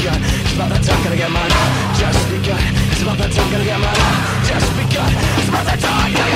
begun. It's about that time, gonna get mine. Just begun. It's about that time, gonna get mine. Just begun. It's about that time.